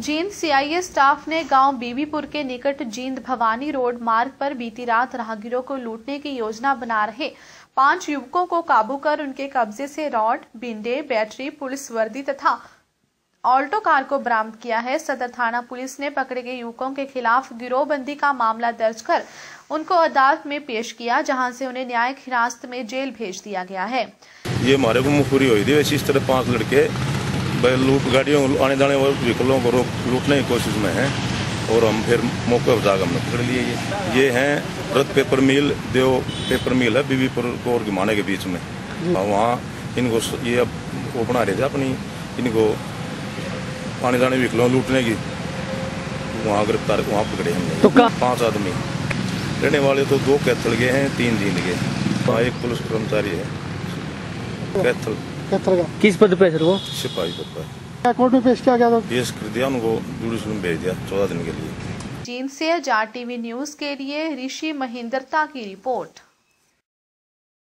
Jind CIA staff ने गाँव बीबीपुर के निकट जींद भवानी रोड मार्ग पर बीती रात राहगीरों को लूटने की योजना बना रहे पाँच युवकों को काबू कर उनके कब्जे से रॉड बिंडे बैटरी, पुलिस वर्दी तथा ऑल्टो कार को बरामद किया है। सदर थाना पुलिस ने पकड़े गए युवकों के खिलाफ गिरोहबंदी का मामला दर्ज कर उनको अदालत में पेश किया, जहाँ से उन्हें न्यायिक हिरासत में जेल भेज दिया गया है। ये हमारे को मुखपुरी हुई थी। वैसे इस तरह पाँच लड़के लूट गाड़ियों आने जाने वाले व्हीकलों को रोक लूटने की कोशिश में है और हम फिर मौके पर जाकर हमने पकड़ लिए ये। ये हैं रत पेपर मिल देव पेपर मिल है बीबीपुर को और घुमाने के बीच में। वहाँ इनको ये अब वो बना रहे थे अपनी इनको आने जाने व्हीकलों लूटने की। वहाँ गिरफ़्तार वहाँ पकड़े हमने। तो पाँच आदमी। रहने वाले तो दो कैथल गए हैं तीन जींद गए हाँ एक पुलिस कर्मचारी है। कैथल। पत्थर का किस पद पे सर वो? सिपाही पद पर क्या कोर्ट में पेश किया गया था? पेश कर दिया उनको जुडिशल में भेज दिया चौदह दिन के लिए। चीन से जा टीवी न्यूज़ के लिए ऋषि महिंद्रता की रिपोर्ट।